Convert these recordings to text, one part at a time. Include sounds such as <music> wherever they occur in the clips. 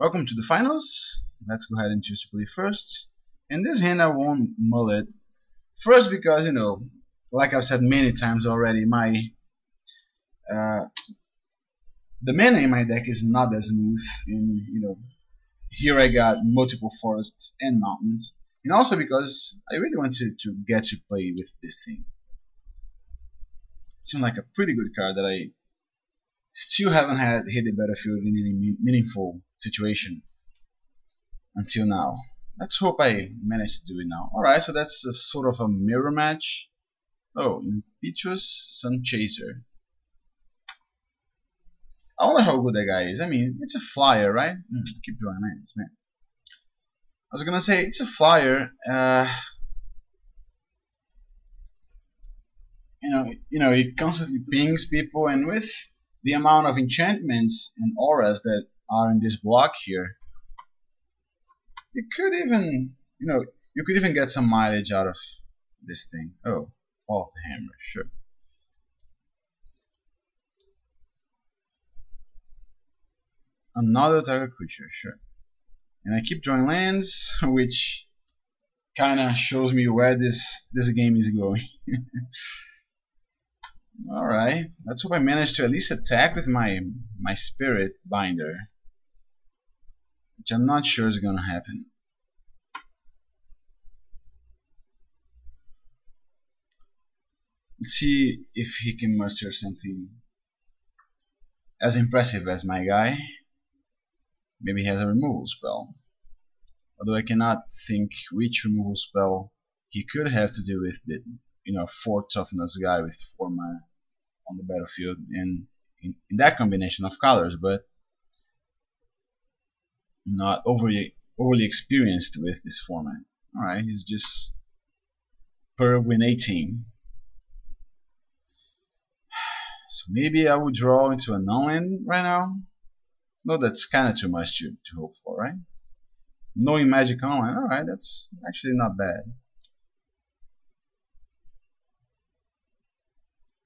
Welcome to the finals. Let's go ahead and choose to play first. In this hand I won't mull it. First because, you know, like I've said many times already, my uh, the mana in my deck is not as smooth and you know here I got multiple forests and mountains and also because I really want to, to get to play with this thing. It seemed like a pretty good card that I still haven't had hit the battlefield in any meaningful situation until now. Let's hope I manage to do it now. Alright, so that's a sort of a mirror match. Oh, Impetuous Sun Chaser. I wonder how good that guy is. I mean, it's a flyer, right? Mm, keep drawing lands, man. I was gonna say it's a flyer. Uh, you know, you know, it constantly pings people, and with the amount of enchantments and auras that are in this block here, you could even, you know, you could even get some mileage out of this thing. Oh, fall of the hammer, sure. Another target creature, sure. And I keep drawing lands, <laughs> which kinda shows me where this this game is going. <laughs> Alright, let's hope I manage to at least attack with my my spirit binder. Which I'm not sure is gonna happen. Let's see if he can muster something as impressive as my guy. Maybe he has a removal spell. Although I cannot think which removal spell he could have to do with the you know four toughness guy with four mana on the battlefield in, in, in that combination of colors, but not overly overly experienced with this format. Alright, he's just per win 18. <sighs> So maybe I would draw into a non-land right now. No, that's kinda too much to, to hope for, right? Knowing Magic Online, alright, that's actually not bad.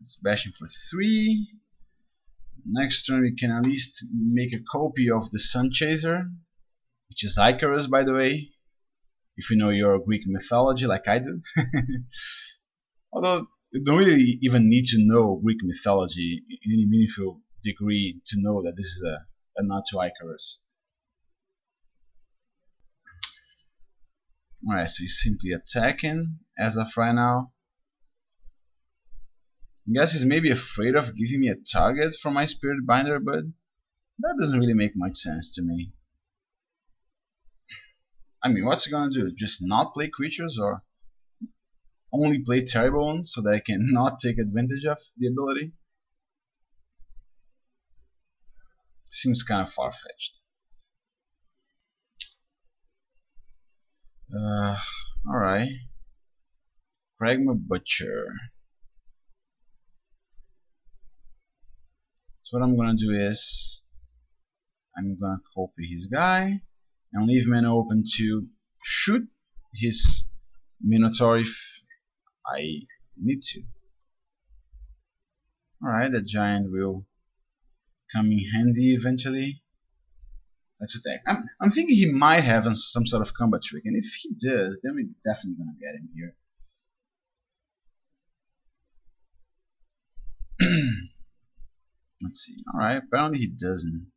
It's bashing for 3. Next turn we can at least make a copy of the Sun Chaser, which is Icarus by the way, if you know your Greek mythology like I do. <laughs> Although you don't really even need to know Greek mythology in any meaningful degree to know that this is a, a to Icarus. Alright, so he's simply attacking as of right now. I guess he's maybe afraid of giving me a target for my Spirit Binder, but that doesn't really make much sense to me. I mean, what's he gonna do? Just not play creatures or only play terrible ones so that I can <laughs> not take advantage of the ability? Seems kind of far-fetched. Uh, alright. Kragma Butcher. So what I'm gonna do is I'm gonna copy his guy and leave mana open to shoot his Minotaur if I need to. Alright, that giant will come in handy eventually. Let's attack. I'm, I'm thinking he might have some sort of combat trick, and if he does, then we're definitely gonna get him here. Let's see. Alright, apparently he doesn't.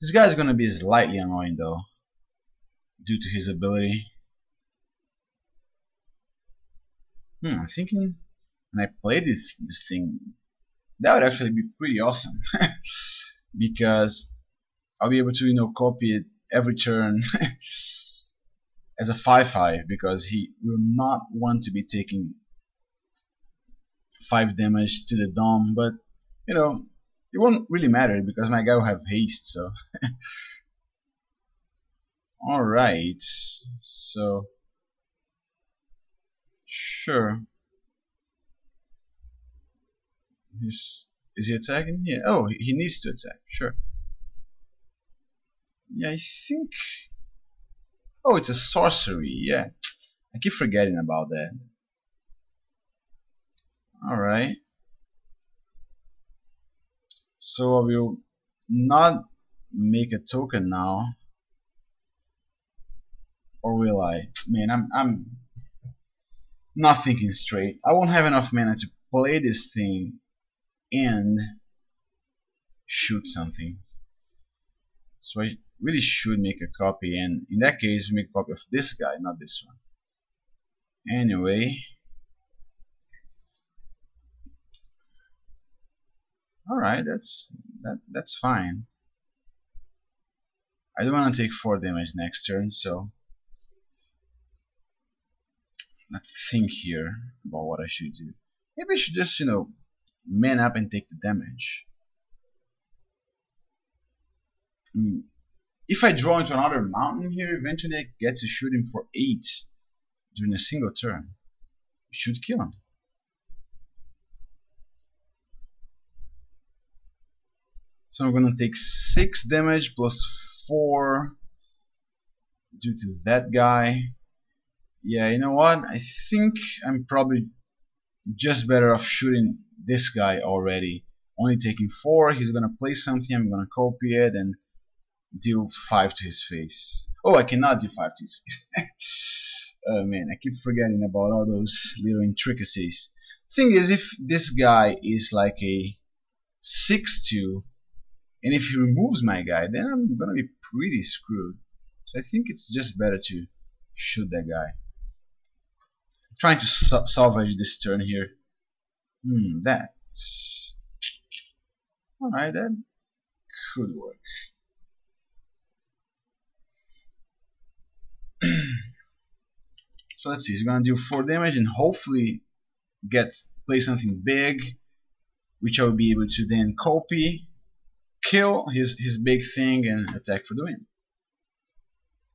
This guy's gonna be slightly annoying though, due to his ability. Hmm, I'm thinking when I play this this thing, that would actually be pretty awesome, <laughs> because I'll be able to you know copy it every turn <laughs> as a 5-5 because he will not want to be taking 5 damage to the Dom, but you know it won't really matter because my guy will have haste, so. <laughs> Alright, so. Sure. He's, is he attacking? Yeah. Oh, he needs to attack. Sure. Yeah, I think. Oh, it's a sorcery. Yeah. I keep forgetting about that. Alright. So I will not make a token now. Or will I? Man, I'm I'm not thinking straight. I won't have enough mana to play this thing and shoot something. So I really should make a copy and in that case we make a copy of this guy, not this one. Anyway. Alright, that's that that's fine. I don't want to take 4 damage next turn, so let's think here about what I should do. Maybe I should just, you know, man up and take the damage. I mean, if I draw into another mountain here, eventually I get to shoot him for 8 during a single turn. should kill him. So I'm gonna take 6 damage plus 4 due to that guy. Yeah, you know what? I think I'm probably just better off shooting this guy already. Only taking 4, he's gonna play something, I'm gonna copy it and deal 5 to his face. Oh, I cannot deal 5 to his face. <laughs> oh man, I keep forgetting about all those little intricacies. Thing is, if this guy is like a 6-2, and if he removes my guy, then I'm gonna be pretty screwed. So I think it's just better to shoot that guy. I'm trying to salvage this turn here. Hmm, that's... Alright, that could work. <clears throat> so let's see, he's gonna do 4 damage and hopefully get play something big which I will be able to then copy kill his, his big thing and attack for the win.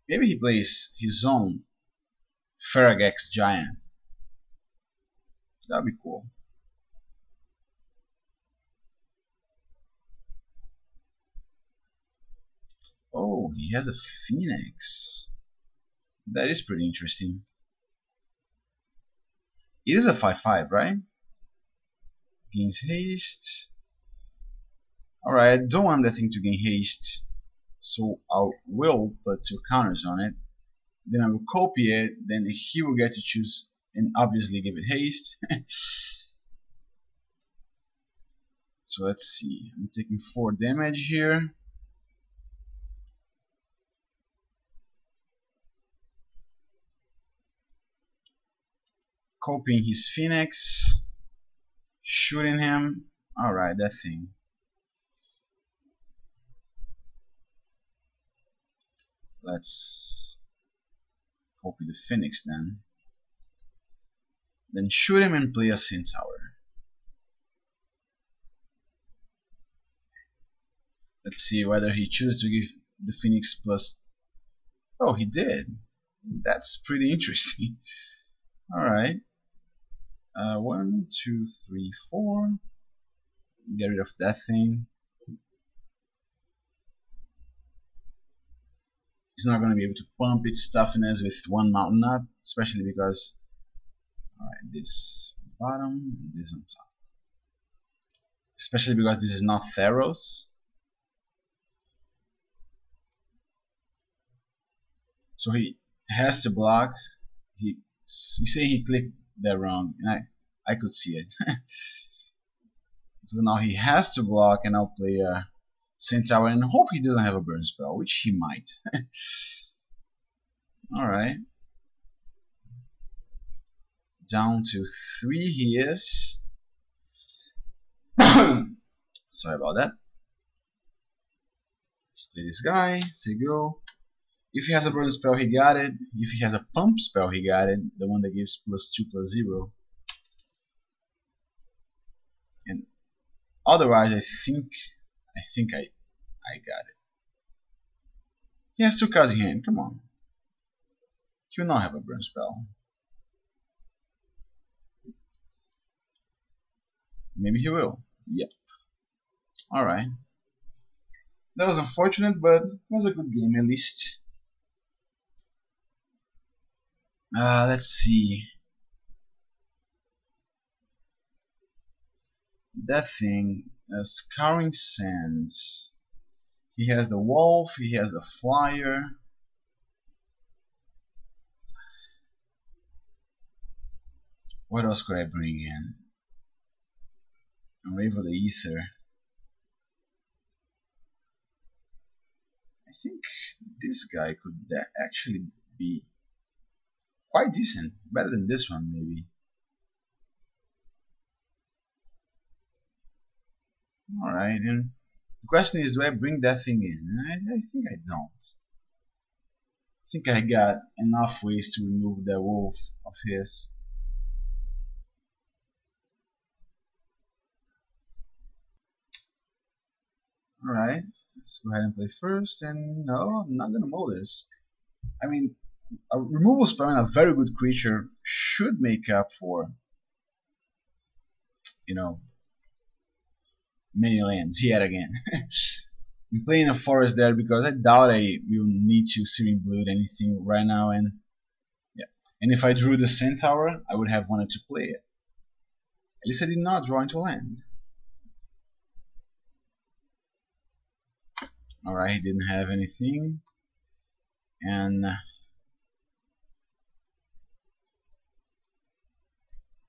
Maybe he plays his own Pharagax Giant. That'd be cool. Oh, he has a Phoenix. That is pretty interesting. It is a 5-5, right? Gains haste. Alright, I don't want that thing to gain haste, so I will put two counters on it. Then I will copy it, then he will get to choose and obviously give it haste. <laughs> so let's see, I'm taking 4 damage here. Copying his Phoenix, shooting him. Alright, that thing. Let's copy the phoenix then. Then shoot him and play a centaur let's see whether he chooses to give the phoenix plus. Oh he did. That's pretty interesting. <laughs> Alright uh, one two three four. Get rid of that thing it's not going to be able to pump its toughness with one mountain up, especially because alright, this bottom, this on top. Especially because this is not Theros. So he has to block. He you say he clicked that wrong, and I I could see it. <laughs> so now he has to block, and I'll play a Centaur and hope he doesn't have a burn spell, which he might. <laughs> Alright. Down to three he is. <coughs> Sorry about that. Play this guy, say go. If he has a burn spell, he got it. If he has a pump spell, he got it. The one that gives plus 2 plus 0. And otherwise, I think I think I I got it. He has two cards in hand, come on. He will not have a burn spell. Maybe he will. Yep. Alright. That was unfortunate, but it was a good game at least. Uh, let's see. That thing uh, Scouring Sands. He has the Wolf, he has the Flyer. What else could I bring in? Unravel the Aether. I think this guy could actually be quite decent. Better than this one, maybe. Alright, and the question is, do I bring that thing in? I, I think I don't. I think I got enough ways to remove the wolf of his. Alright, let's go ahead and play first, and no, I'm not gonna mow this. I mean, a removal spell and a very good creature should make up for, you know, many lands yet again. <laughs> I'm playing a forest there because I doubt I will need to Searing Blood anything right now and yeah. And if I drew the Centaur, I would have wanted to play it. At least I did not draw into land. Alright, he didn't have anything. And uh,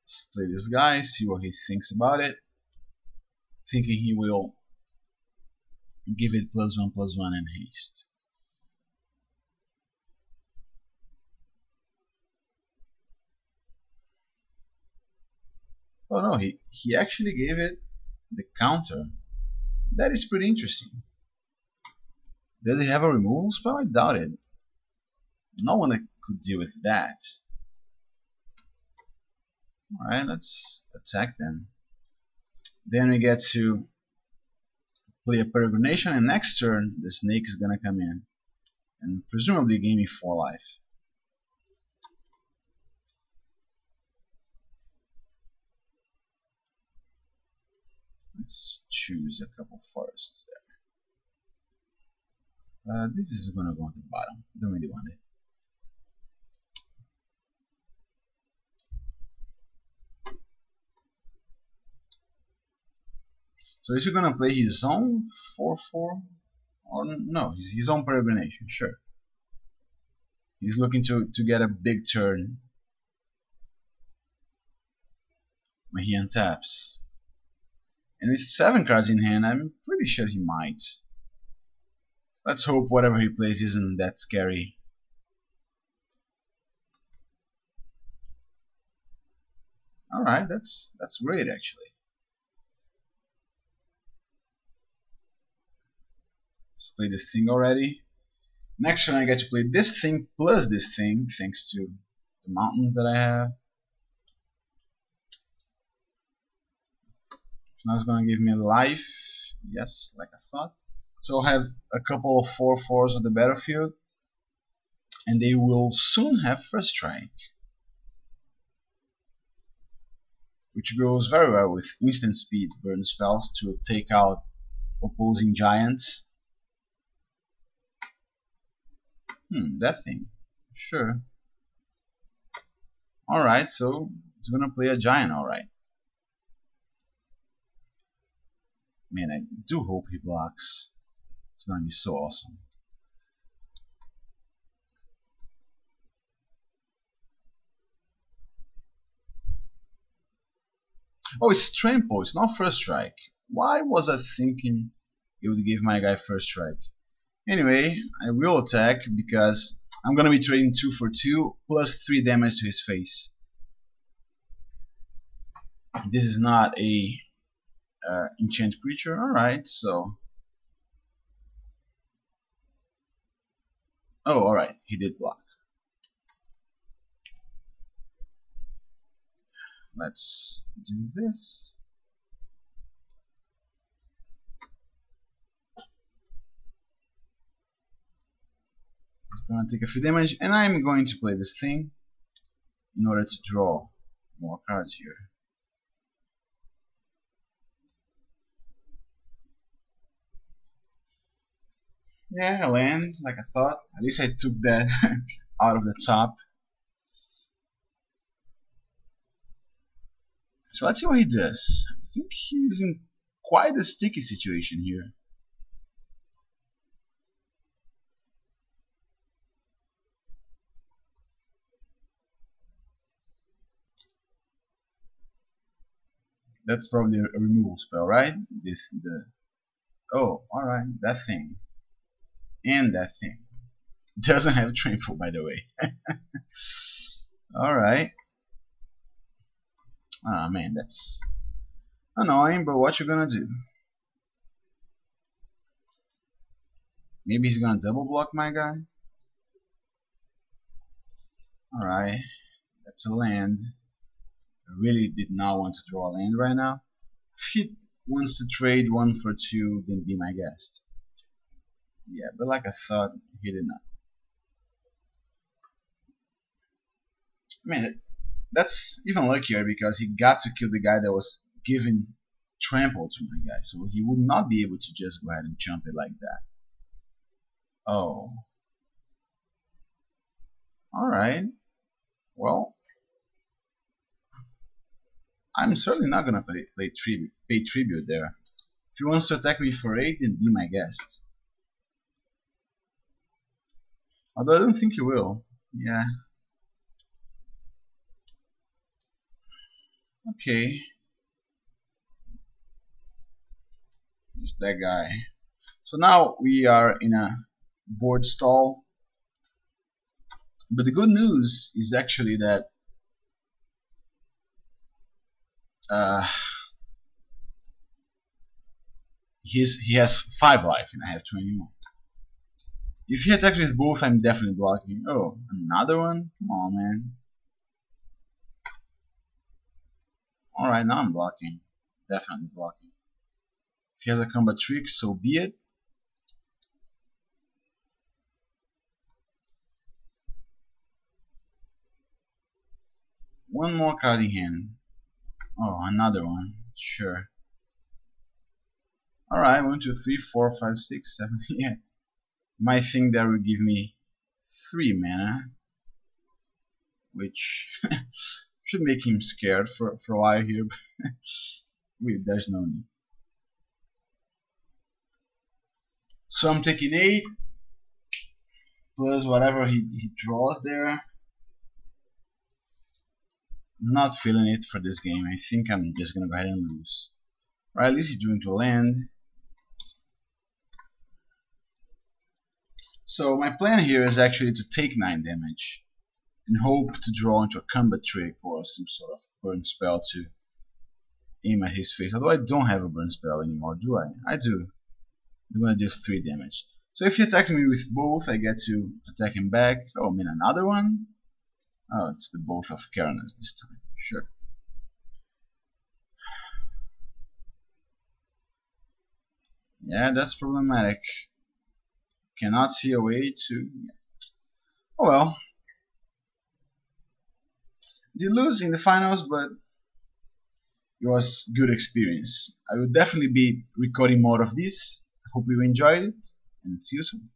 let's play this guy, see what he thinks about it thinking he will give it plus one plus one and haste. Oh no, he, he actually gave it the counter. That is pretty interesting. Does he have a removal spell? I doubt it. No one could deal with that. Alright, let's attack then. Then we get to play a peregrination and next turn the snake is gonna come in and presumably gain me 4 life. Let's choose a couple forests there. Uh, this is gonna go on the bottom. Don't really want it. So is he gonna play his own 4-4? Or no, his, his own peregrination, sure. He's looking to, to get a big turn when he untaps. And with 7 cards in hand, I'm pretty sure he might. Let's hope whatever he plays isn't that scary. Alright, that's that's great actually. Play this thing already. Next turn I get to play this thing plus this thing, thanks to the mountain that I have. So now it's going to give me life. Yes, like I thought. So I'll have a couple of 4-4s on the battlefield. And they will soon have first strike. Which goes very well with instant speed burn spells to take out opposing giants. Hmm, that thing. Sure. Alright, so it's gonna play a giant, alright. Man, I do hope he blocks. It's gonna be so awesome. Oh, it's trample, it's not first strike. Why was I thinking it would give my guy first strike? Anyway, I will attack because I'm gonna be trading 2 for 2 plus 3 damage to his face. This is not a uh, enchant creature, alright, so... Oh, alright, he did block. Let's do this. To take a few damage, and I'm going to play this thing in order to draw more cards here. Yeah, I land like I thought. At least I took that <laughs> out of the top. So let's see what he does. I think he's in quite a sticky situation here. That's probably a removal spell, right? This the oh, all right, that thing and that thing <laughs> doesn't have trample, by the way. <laughs> all right. Ah oh, man, that's annoying, but what you gonna do? Maybe he's gonna double block my guy. Alright, that's a land. I really did not want to draw a land right now. If he wants to trade one for two, then be my guest. Yeah, but like I thought, he did not. Man, that's even luckier because he got to kill the guy that was giving trample to my guy, so he would not be able to just go ahead and jump it like that. Oh. Alright. Well, I'm certainly not gonna pay, pay, tribute, pay tribute there. If he wants to attack me for 8, then be my guest. Although I don't think he will. Yeah. Okay. Just that guy. So now we are in a board stall. But the good news is actually that uh, he's, he has 5 life and I have 21. If he attacks with both, I'm definitely blocking. Oh, another one? Come on, man. Alright, now I'm blocking. Definitely blocking. If he has a combat trick, so be it. One more card in hand. Oh, another one. Sure. Alright, one, two, three, four, five, six, seven. <laughs> yeah. My thing there will give me three mana. Which <laughs> should make him scared for, for a while here. Wait, <laughs> there's no need. So I'm taking 8 plus whatever he, he draws there not feeling it for this game. I think I'm just gonna go ahead and lose. Right, at least he's doing to land. So my plan here is actually to take 9 damage and hope to draw into a combat trick or some sort of burn spell to aim at his face. Although I don't have a burn spell anymore, do I? I do. I'm gonna do 3 damage. So if he attacks me with both, I get to attack him back. Oh, I mean another one? Oh, it's the Bolt of Keranos this time. Sure. Yeah, that's problematic. Cannot see a way to... Oh well. Did lose in the finals, but it was good experience. I will definitely be recording more of this. Hope you enjoyed it, and see you soon.